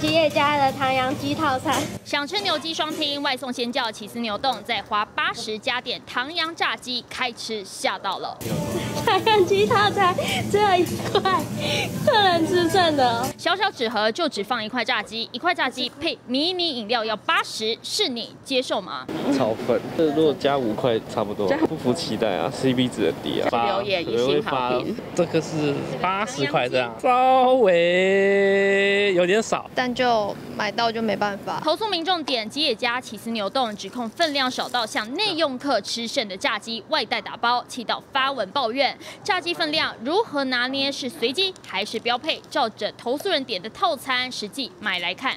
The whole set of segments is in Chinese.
吉野家的唐扬鸡套餐。想吃牛鸡双拼，外送先叫起司牛冻，再花八十加点唐扬炸鸡，开吃吓到了。唐扬鸡套餐只有一块，客人吃剩的。小小纸盒就只放一块炸鸡，一块炸鸡配迷你饮料要八十，是你接受吗？超粉，这如果加五块差不多，不服期待啊，CP 值很低啊。留言一星好评，这个是八十块这样，稍微有点少，但就买到就没办法。投诉民众点吉野家起司牛冻，指控分量少到像内用客吃剩的炸鸡外带打包，气到发文抱怨。炸鸡分量如何拿捏？是随机还是标配？照着投诉人点的套餐实际买来看。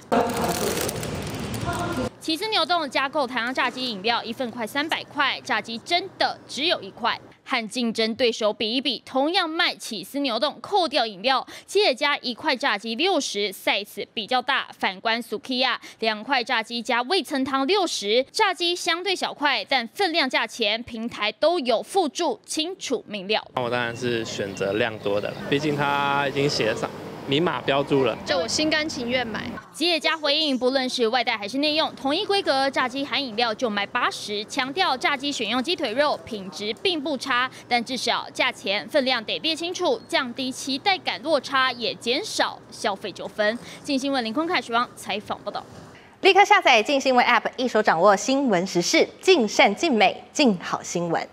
起司牛冻加购台阳炸鸡饮料，一份快三百块，炸鸡真的只有一块。和竞争对手比一比，同样卖起司牛冻，扣掉饮料，吉野家一块炸鸡六十，size 比较大。反观 Sukiya，两块炸鸡加味噌汤六十，炸鸡相对小块，但分量价钱平台都有附注，清楚明了。那我当然是选择量多的，毕竟它已经写上。明码标注了，就我心甘情愿买。吉野家回应，不论是外带还是内用，同一规格，炸鸡含饮料就卖八十。强调炸鸡选用鸡腿肉，品质并不差，但至少价钱分量得列清楚，降低期待感落差，也减少消费纠纷。静新闻林坤凯、徐王采访报道。立刻下载静新闻 App，一手掌握新闻时事，尽善尽美，尽好新闻。